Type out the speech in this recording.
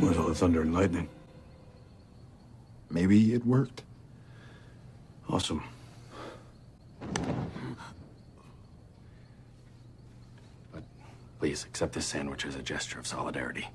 Where's all the thunder and lightning? Maybe it worked. Awesome. But please accept this sandwich as a gesture of solidarity.